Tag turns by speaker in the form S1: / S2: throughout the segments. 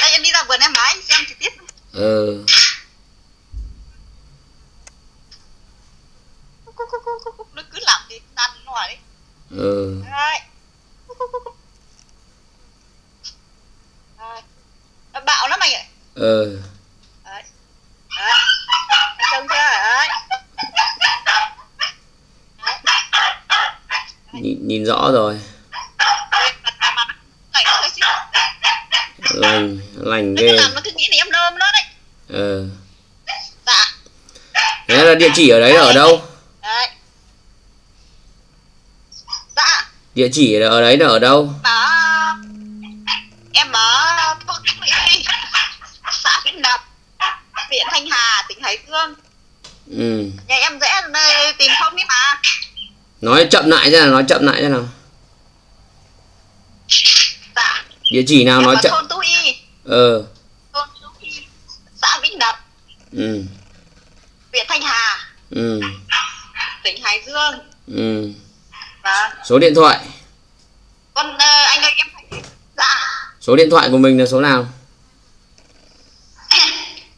S1: đây em đi ra vườn em lái xem chi tiết.
S2: Ờ.
S1: Nó cứ làm thì tan ngoài đấy Đấy. Đấy. Nó bạo lắm anh ạ.
S2: Ờ
S1: Đấy. Đấy. Anh trông chưa? Đấy.
S2: Nhìn, nhìn rõ rồi lành lành ghê
S1: nó cứ nghĩ là em đơm nó đấy.
S2: ờ
S1: Dạ.
S2: thế là địa chỉ ở đấy là ở đâu
S1: Đấy. Dạ.
S2: địa chỉ ở đấy là ở đâu
S1: Ở... Em ở xã Vĩnh Đập, huyện Thanh Hà, tỉnh Hải Dương.
S2: ừ
S1: Nhà em dễ tìm không đi mà.
S2: Nói chậm lại ra nào nói chậm lại ra nào?
S1: Dạ.
S2: địa chỉ nào
S1: em
S2: nói chậm?
S1: Thôn
S2: ờ.
S1: Thôn Tú Y, xã Vĩnh Đập,
S2: ừ.
S1: Huyện Thanh Hà,
S2: ừ.
S1: Tỉnh Hải Dương.
S2: ừ.
S1: Vâng.
S2: số điện thoại?
S1: Còn ờ, anh ơi em phải dạ.
S2: Số điện thoại của mình là số nào?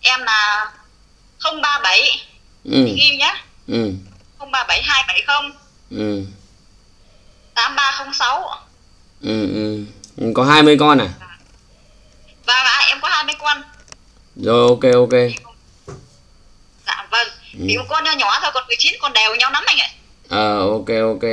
S1: Em là 037
S2: ừ.
S1: Ghi nhá
S2: ừ.
S1: 037 270
S2: ừ.
S1: 8306
S2: ừ ừ. Ừ, có 20 con à?
S1: Vâng ạ em có 20 con.
S2: Rồi ok ok.
S1: Dạ vâng. Vì một con nhỏ nhỏ thôi còn 19 con đều nhau lắm anh ạ.
S2: Ờ ok ok